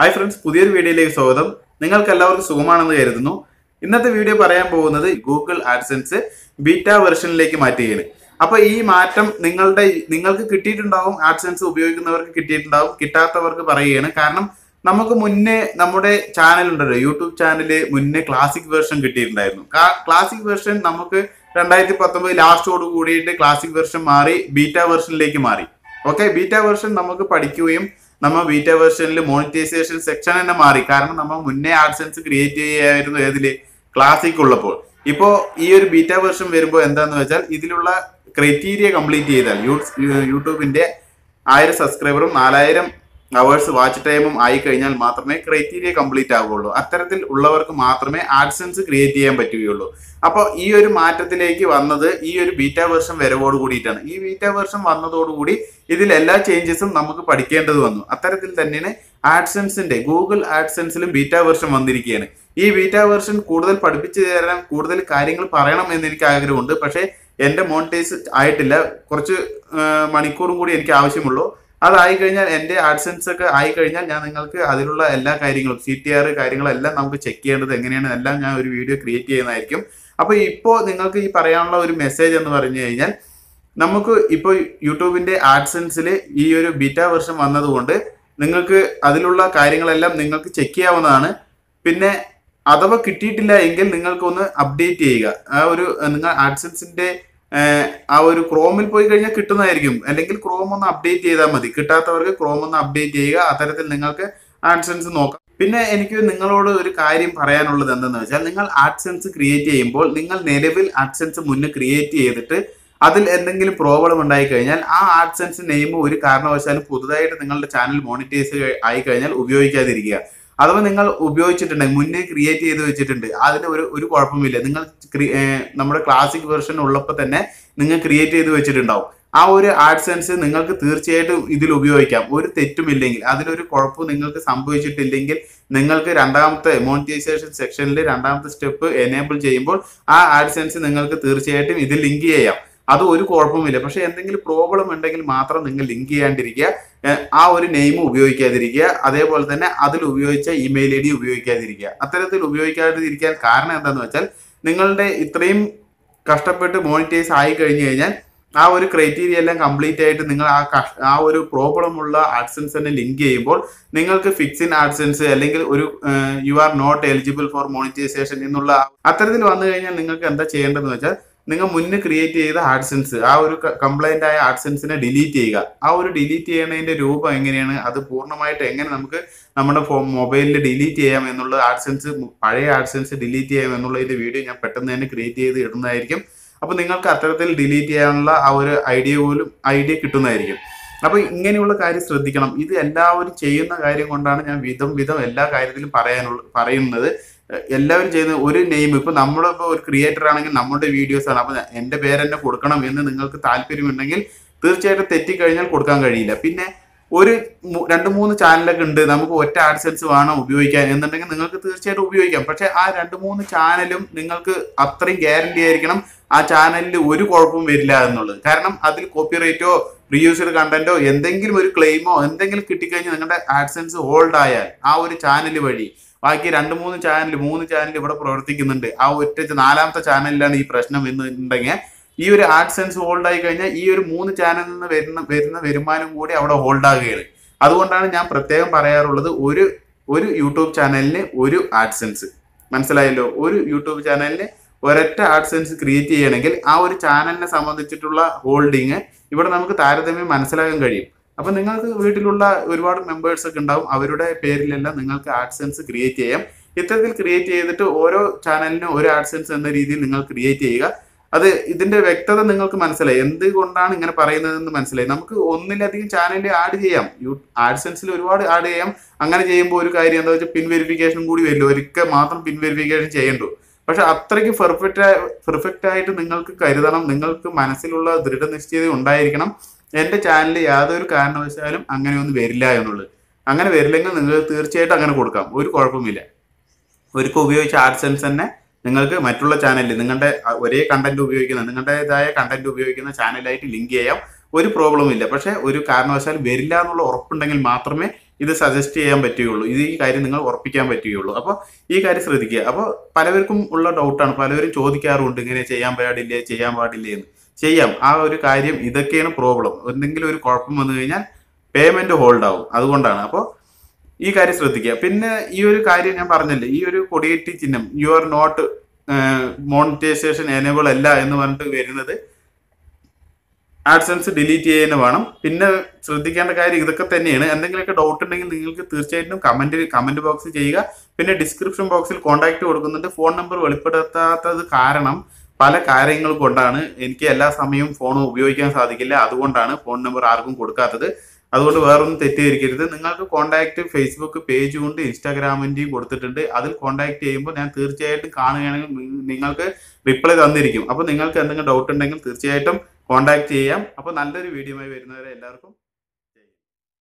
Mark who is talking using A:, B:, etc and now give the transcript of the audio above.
A: Hi friends പുതിയൊരു വീഡിയോയിലേക്ക് സ്വാഗതം. നിങ്ങൾക്ക് എല്ലാവർക്കും സുഖമാണെന്ന് കരുതുന്നു. ഇന്നത്തെ വീഡിയോ പറയാൻ പോകുന്നത് ഗൂഗിൾ ആഡ്സൻസ് ബീറ്റ വെർഷനിലേക്ക് മാറ്റുകയാണ്. അപ്പൊ ഈ മാറ്റം നിങ്ങളുടെ നിങ്ങൾക്ക് കിട്ടിയിട്ടുണ്ടാവും ആഡ്സൻസ് ഉപയോഗിക്കുന്നവർക്ക് കിട്ടിയിട്ടുണ്ടാവും കിട്ടാത്തവർക്ക് പറയുകയാണ്. കാരണം നമുക്ക് മുന്നേ നമ്മുടെ ചാനൽ ഉണ്ടല്ലോ യൂട്യൂബ് ചാനൽ മുന്നേ ക്ലാസിക് വേർഷൻ കിട്ടിയിട്ടുണ്ടായിരുന്നു. ക്ലാസിക് വേർഷൻ നമുക്ക് രണ്ടായിരത്തി പത്തൊമ്പത് ലാസ്റ്റോട് കൂടിയിട്ട് ക്ലാസിക് വേർഷൻ മാറി ബീറ്റ വേർഷനിലേക്ക് മാറി. ഓക്കെ ബീറ്റ വേർഷൻ നമുക്ക് പഠിക്കുകയും നമ്മൾ ബീറ്റ വേർഷനിൽ മോണിറ്റൈസേഷൻ സെക്ഷൻ തന്നെ മാറി. കാരണം നമ്മൾ മുന്നേ ആഡ്സൻസ് ക്രിയേറ്റ് ചെയ്യായിരുന്നു ഏതിൽ? ക്ലാസിക് ഉള്ളപ്പോൾ. ഇപ്പോ ഈ ഒരു ബീറ്റ വേർഷൻ വരുമ്പോൾ എന്താന്ന് വെച്ചാൽ ഇതിലുള്ള ക്രൈറ്റീരിയ കംപ്ലീറ്റ് ചെയ്താൽ യൂട്യൂബിന്റെ ആയിരം സബ്സ്ക്രൈബറും നാലായിരം അവേഴ്സ് വാച്ച് ടൈമും ആയി കഴിഞ്ഞാൽ മാത്രമേ ക്രൈറ്റീരിയ കംപ്ലീറ്റ് ആവുകയുള്ളൂ. അത്തരത്തിൽ ഉള്ളവർക്ക് മാത്രമേ ആഡ്സൻസ് ക്രിയേറ്റ് ചെയ്യാൻ പറ്റുകയുള്ളൂ. അപ്പോൾ ഈ ഒരു മാറ്റത്തിലേക്ക് വന്നത് ഈ ഒരു ബീറ്റ വേർഷൻ വരവോട് കൂടിയിട്ടാണ്. ഈ ബീറ്റ വേർഷൻ വന്നതോടുകൂടി ഇതിൽ എല്ലാ ചേഞ്ചസും നമുക്ക് പഠിക്കേണ്ടത് വന്നു. അത്തരത്തിൽ തന്നെയാണ് ആഡ്സൻസിന്റെ ഗൂഗിൾ ആഡ്സൻസിലും ബീറ്റ വേർഷൻ വന്നിരിക്കുകയാണ്. ഈ ബീറ്റ വേർഷൻ കൂടുതൽ പഠിപ്പിച്ചു തരാൻ കൂടുതൽ കാര്യങ്ങൾ പറയണം എന്ന് എനിക്ക് ആഗ്രഹമുണ്ട്. പക്ഷേ എന്റെ മോണിറ്റൈസ് ആയിട്ടില്ല. കുറച്ച് മണിക്കൂറും കൂടി എനിക്ക് ആവശ്യമുള്ളൂ. അതായി കഴിഞ്ഞാൽ എന്റെ ആഡ്സൻസ് ഒക്കെ ആയി കഴിഞ്ഞാൽ ഞാൻ നിങ്ങൾക്ക് അതിലുള്ള എല്ലാ കാര്യങ്ങളും സി ടി ആർ കാര്യങ്ങളെല്ലാം നമുക്ക് ചെക്ക് ചെയ്യേണ്ടത് എങ്ങനെയാണ് എല്ലാം ഞാൻ ഒരു വീഡിയോ ക്രിയേറ്റ് ചെയ്യുന്നതായിരിക്കും. അപ്പോൾ ഇപ്പോൾ നിങ്ങൾക്ക് ഈ പറയാനുള്ള ഒരു മെസ്സേജ് എന്ന് പറഞ്ഞു കഴിഞ്ഞാൽ നമുക്ക് ഇപ്പോൾ യൂട്യൂബിന്റെ ആഡ്സൻസിൽ ഈ ഒരു ബീറ്റ വെർഷൻ വന്നതുകൊണ്ട് നിങ്ങൾക്ക് അതിലുള്ള കാര്യങ്ങളെല്ലാം നിങ്ങൾക്ക് ചെക്ക് ചെയ്യാവുന്നതാണ്. പിന്നെ അഥവാ കിട്ടിയിട്ടില്ല എങ്കിൽ നിങ്ങൾക്കൊന്ന് അപ്ഡേറ്റ് ചെയ്യുക. ആ ഒരു നിങ്ങൾ ആഡ്സൻസിന്റെ ഏഹ്, ആ ഒരു ക്രോമിൽ പോയി കഴിഞ്ഞാൽ കിട്ടുന്നതായിരിക്കും. അല്ലെങ്കിൽ ക്രോം ഒന്ന് അപ്ഡേറ്റ് ചെയ്താൽ മതി. കിട്ടാത്തവർക്ക് ക്രോം ഒന്ന് അപ്ഡേറ്റ് ചെയ്യുക. അത്തരത്തിൽ നിങ്ങൾക്ക് ആഡ്സൻസ് നോക്കാം. പിന്നെ എനിക്ക് നിങ്ങളോട് ഒരു കാര്യം പറയാനുള്ളത് എന്തെന്ന് വെച്ചാൽ നിങ്ങൾ ആഡ്സൻസ് ക്രിയേറ്റ് ചെയ്യുമ്പോൾ നിങ്ങൾ നിലവിൽ ആഡ്സൻസ് മുന്നേ ക്രിയേറ്റ് ചെയ്തിട്ട് അതിൽ എന്തെങ്കിലും പ്രോബ്ലം ഉണ്ടായി കഴിഞ്ഞാൽ ആ ആഡ്സൻസ് നെയിം ഒരു കാരണവശാലും പുതുതായിട്ട് നിങ്ങളുടെ ചാനൽ മോണിറ്റൈസ് ആയി കഴിഞ്ഞാൽ ഉപയോഗിക്കാതിരിക്കുക. അഥവാ നിങ്ങൾ ഉപയോഗിച്ചിട്ടുണ്ടെങ്കിൽ മുന്നേ ക്രിയേറ്റ് ചെയ്ത് വെച്ചിട്ടുണ്ട് അതിന് ഒരു ഒരു കുഴപ്പമില്ല. നിങ്ങൾ നമ്മുടെ ക്ലാസിക് വെർഷൻ ഉള്ളപ്പോൾ തന്നെ നിങ്ങൾ ക്രിയേറ്റ് ചെയ്ത് വെച്ചിട്ടുണ്ടാവും. ആ ഒരു ആഡ്സൻസ് നിങ്ങൾക്ക് തീർച്ചയായിട്ടും ഇതിൽ ഉപയോഗിക്കാം. ഒരു തെറ്റുമില്ലെങ്കിൽ അതിലൊരു കുഴപ്പം നിങ്ങൾക്ക് സംഭവിച്ചിട്ടില്ലെങ്കിൽ നിങ്ങൾക്ക് രണ്ടാമത്തെ മോണിറ്റൈസേഷൻ സെക്ഷനിൽ രണ്ടാമത്തെ സ്റ്റെപ്പ് എനേബിൾ ചെയ്യുമ്പോൾ ആ ആഡ്സൻസ് നിങ്ങൾക്ക് തീർച്ചയായിട്ടും ഇത് ലിങ്ക് ചെയ്യാം. അത് ഒരു കുഴപ്പമില്ല പക്ഷെ എന്തെങ്കിലും പ്രോബ്ലം ഉണ്ടെങ്കിൽ മാത്രം നിങ്ങൾ ലിങ്ക് ചെയ്യാണ്ടിരിക്കുക. ആ ഒരു നെയിം ഉപയോഗിക്കാതിരിക്കുക. അതേപോലെ തന്നെ അതിൽ ഉപയോഗിച്ച ഇമെയിൽ ഐ ഡി ഉപയോഗിക്കാതിരിക്കുക. അത്തരത്തിൽ ഉപയോഗിക്കാതിരിക്കാൻ കാരണം എന്താണെന്ന് വെച്ചാൽ നിങ്ങളുടെ ഇത്രയും കഷ്ടപ്പെട്ട് മോണിറ്റൈസ് ആയി കഴിഞ്ഞു കഴിഞ്ഞാൽ ആ ഒരു ക്രൈറ്റീരിയ എല്ലാം കംപ്ലീറ്റ് ആയിട്ട് നിങ്ങൾ ആ ആ ഒരു പ്രോബ്ലം ഉള്ള ആഡ്സൻസ് തന്നെ ലിങ്ക് ചെയ്യുമ്പോൾ നിങ്ങൾക്ക് ഫിക്സ് ഇൻ ആഡ്സൻസ് അല്ലെങ്കിൽ ഒരു you are not eligible for monetisation എന്നുള്ള അത്തരത്തിൽ വന്നു കഴിഞ്ഞാൽ നിങ്ങൾക്ക് എന്താ ചെയ്യേണ്ടതെന്ന് വെച്ചാൽ നിങ്ങൾ മുന്നേ ക്രിയേറ്റ് ചെയ്ത ആഡ്സെൻസ് ആ ഒരു കംപ്ലൈന്റ് ആയ ആഡ്സെൻസിനെ ഡിലീറ്റ് ചെയ്യുക. ആ ഒരു ഡിലീറ്റ് ചെയ്യുന്നതിന്റെ രൂപം എങ്ങനെയാണ്? അത് പൂർണമായിട്ട് എങ്ങനെ നമുക്ക് നമ്മുടെ ഫോ മൊബൈലിൽ ഡിലീറ്റ് ചെയ്യാം എന്നുള്ള ആഡ്സെൻസ് പഴയ ആഡ്സെൻസ് ഡിലീറ്റ് ചെയ്യാം എന്നുള്ളതിന്റെ വീഡിയോ ഞാൻ പെട്ടെന്ന് തന്നെ ക്രിയേറ്റ് ചെയ്ത് ഇടുന്നതായിരിക്കും. അപ്പോൾ നിങ്ങൾക്ക് അത്തരത്തിൽ ഡിലീറ്റ് ചെയ്യാനുള്ള ആ ഒരു ഐഡിയ പോലും ഐഡിയ കിട്ടുന്നതായിരിക്കും. അപ്പോൾ ഇങ്ങനെയുള്ള കാര്യം ശ്രദ്ധിക്കണം. ഇത് എല്ലാവരും ചെയ്യുന്ന കാര്യം കൊണ്ടാണ് ഞാൻ വിധം വിധം എല്ലാ കാര്യത്തിലും പറയാനുള്ള പറയുന്നത്. എല്ലാവരും ചെയ്യുന്ന ഒരു നെയിം. ഇപ്പൊ നമ്മളിപ്പോ ഒരു ക്രിയേറ്റർ ആണെങ്കിൽ നമ്മുടെ വീഡിയോസ് ആണ്. അപ്പൊ എന്റെ പേര് തന്നെ കൊടുക്കണം എന്ന് നിങ്ങൾക്ക് താല്പര്യമുണ്ടെങ്കിൽ തീർച്ചയായിട്ടും തെറ്റിക്കഴിഞ്ഞാൽ കൊടുക്കാൻ കഴിയില്ല. പിന്നെ ഒരു രണ്ട് മൂന്ന് ചാനലൊക്കെ ഉണ്ട്. നമുക്ക് ഒറ്റ ആഡ്സെൻസ് വേണം ഉപയോഗിക്കാൻ എന്നുണ്ടെങ്കിൽ നിങ്ങൾക്ക് തീർച്ചയായിട്ടും ഉപയോഗിക്കാം. പക്ഷെ ആ രണ്ട് മൂന്ന് ചാനലും നിങ്ങൾക്ക് അത്രയും ഗ്യാരണ്ടി ആയിരിക്കണം ആ ചാനലിൽ ഒരു കുഴപ്പവും വരില്ല എന്നുള്ളത്. കാരണം അതിൽ കോപ്പിറൈറ്റോ റീയൂസ്ഡ് കണ്ടന്റോ എന്തെങ്കിലും ഒരു ക്ലെയിമോ എന്തെങ്കിലും കിട്ടിക്കഴിഞ്ഞാൽ നിങ്ങളുടെ ആഡ്സെൻസ് ഹോൾഡ് ആയാൽ ആ ഒരു ചാനൽ വഴി ബാക്കി രണ്ട് മൂന്ന് ചാനൽ മൂന്ന് ചാനൽ ഇവിടെ പ്രവർത്തിക്കുന്നുണ്ട്. ആ ഒറ്റ നാലാമത്തെ ചാനലിലാണ് ഈ പ്രശ്നം എന്നുണ്ടെങ്കിൽ ഈ ഒരു ആഡ്സെൻസ് ഹോൾഡ് ആയി കഴിഞ്ഞാൽ ഈ ഒരു മൂന്ന് ചാനലിൽ നിന്ന് വരുന്ന വരുന്ന വരുമാനം കൂടി അവിടെ ഹോൾഡ് ആകുകയാണ്. അതുകൊണ്ടാണ് ഞാൻ പ്രത്യേകം പറയാറുള്ളത് ഒരു ഒരു യൂട്യൂബ് ചാനലിന് ഒരു ആഡ്സെൻസ് മനസ്സിലായല്ലോ? ഒരു യൂട്യൂബ് ചാനലിന് ഒരൊറ്റ ആഡ്സെൻസ് ക്രിയേറ്റ് ചെയ്യണമെങ്കിൽ ആ ഒരു ചാനലിനെ സംബന്ധിച്ചിട്ടുള്ള ഹോൾഡിങ് ഇവിടെ നമുക്ക് താരതമ്യം മനസ്സിലാക്കാൻ കഴിയും. അപ്പൊ നിങ്ങൾക്ക് വീട്ടിലുള്ള ഒരുപാട് മെമ്പേഴ്സ് ഒക്കെ ഉണ്ടാവും. അവരുടെ പേരിലെല്ലാം നിങ്ങൾക്ക് ആഡ്സെൻസ് ക്രിയേറ്റ് ചെയ്യാം. ഇത്തരത്തിൽ ക്രിയേറ്റ് ചെയ്തിട്ട് ഓരോ ചാനലിനും ഒരു ആഡ്സെൻസ് എന്ന രീതിയിൽ നിങ്ങൾ ക്രിയേറ്റ് ചെയ്യുക. അത് ഇതിന്റെ വ്യക്തത നിങ്ങൾക്ക് മനസ്സിലായി. എന്തുകൊണ്ടാണ് ഇങ്ങനെ പറയുന്നതെന്ന് മനസ്സിലായി. നമുക്ക് ഒന്നിലധികം ചാനലിൽ ആഡ് ചെയ്യാം. യൂ ആഡ്സെൻസിൽ ഒരുപാട് ആഡ് ചെയ്യാം. അങ്ങനെ ചെയ്യുമ്പോൾ ഒരു കാര്യം എന്താ വെച്ചാൽ പിൻ വെരിഫിക്കേഷൻ കൂടി വരില്ല. ഒരിക്കൽ മാത്രം പിൻ വെരിഫിക്കേഷൻ ചെയ്യണ്ടു. പക്ഷെ അത്രയ്ക്ക് പെർഫെക്റ്റ് പെർഫെക്റ്റ് ആയിട്ട് നിങ്ങൾക്ക് കരുതണം. നിങ്ങൾക്ക് മനസ്സിലുള്ള ദൃഢനിശ്ചയത ഉണ്ടായിരിക്കണം. എന്റെ ചാനലിൽ യാതൊരു കാരണവശാലും അങ്ങനെ ഒന്നും വരില്ല എന്നുള്ളത്. അങ്ങനെ വരില്ലെങ്കിൽ നിങ്ങൾ തീർച്ചയായിട്ടും അങ്ങനെ കൊടുക്കാം. ഒരു കുഴപ്പമില്ല ഒരിക്കൽ ഉപയോഗിച്ച ആഡ്സെൻസ് തന്നെ നിങ്ങൾക്ക് മറ്റുള്ള ചാനലിൽ നിങ്ങളുടെ ഒരേ കണ്ടന്റ് ഉപയോഗിക്കുന്ന നിങ്ങളുടേതായ കണ്ടന്റ് ഉപയോഗിക്കുന്ന ചാനലായിട്ട് ലിങ്ക് ചെയ്യാം. ഒരു പ്രോബ്ലം ഇല്ല. പക്ഷേ ഒരു കാരണവശാലും വരില്ല എന്നുള്ള ഉറപ്പുണ്ടെങ്കിൽ മാത്രമേ ഇത് സജസ്റ്റ് ചെയ്യാൻ പറ്റുകയുള്ളൂ. ഇത് ഈ കാര്യം നിങ്ങൾ ഉറപ്പിക്കാൻ പറ്റുകയുള്ളൂ. അപ്പോൾ ഈ കാര്യം ശ്രദ്ധിക്കുക. അപ്പോൾ പലവർക്കും ഉള്ള ഡൗട്ടാണ് പലവരും ചോദിക്കാറുണ്ട് ഇങ്ങനെ ചെയ്യാൻ പാടില്ലേ? ചെയ്യാൻ പാടില്ലേ? എന്ന്. ചെയ്യാം. ആ ഒരു കാര്യം ഇതൊക്കെയാണ് പ്രോബ്ലം എന്തെങ്കിലും ഒരു കുഴപ്പം വന്നു കഴിഞ്ഞാൽ പേയ്മെന്റ് ഹോൾഡ് ആവും. അതുകൊണ്ടാണ്. അപ്പോൾ ഈ കാര്യം ശ്രദ്ധിക്കുക. പിന്നെ ഈ ഒരു കാര്യം ഞാൻ പറഞ്ഞില്ലേ ഈ ഒരു കൊടിയേറ്റി ചിഹ്നം you are not monetisation enable അല്ല എന്ന് പറഞ്ഞിട്ട് വരുന്നത് ആഡ്സൻസ് ഡിലീറ്റ് ചെയ്യാൻ വേണം. പിന്നെ ശ്രദ്ധിക്കേണ്ട കാര്യം ഇതൊക്കെ തന്നെയാണ്. എന്തെങ്കിലുമൊക്കെ ഡൗട്ട് ഉണ്ടെങ്കിൽ നിങ്ങൾക്ക് തീർച്ചയായിട്ടും കമന്റ് കമന്റ് ബോക്സിൽ ചെയ്യുക. പിന്നെ ഡിസ്ക്രിപ്ഷൻ ബോക്സിൽ കോൺടാക്ട് കൊടുക്കുന്നുണ്ട്. ഫോൺ നമ്പർ വെളിപ്പെടുത്താത്തത് കാരണം പല കാര്യങ്ങൾ കൊണ്ടാണ് എനിക്ക് എല്ലാ സമയവും ഫോൺ ഉപയോഗിക്കാൻ സാധിക്കില്ല. അതുകൊണ്ടാണ് ഫോൺ നമ്പർ ആർക്കും കൊടുക്കാത്തത്. അതുകൊണ്ട് വേറൊന്നും തെറ്റിദ്ധരിക്കരുത്. നിങ്ങൾക്ക് കോൺടാക്ട് ഫേസ്ബുക്ക് പേജ് കൊണ്ട് ഇൻസ്റ്റാഗ്രാമിന്റെയും കൊടുത്തിട്ടുണ്ട്. അതിൽ കോൺടാക്ട് ചെയ്യുമ്പോൾ ഞാൻ തീർച്ചയായിട്ടും കാണുകയാണെങ്കിൽ നിങ്ങൾക്ക് റിപ്ലൈ തന്നിരിക്കും. അപ്പോൾ നിങ്ങൾക്ക് എന്തെങ്കിലും ഡൗട്ട് ഉണ്ടെങ്കിൽ തീർച്ചയായിട്ടും കോൺടാക്ട് ചെയ്യാം. അപ്പോൾ നല്ലൊരു വീഡിയോ ആയി വരുന്നവരെ എല്ലാവർക്കും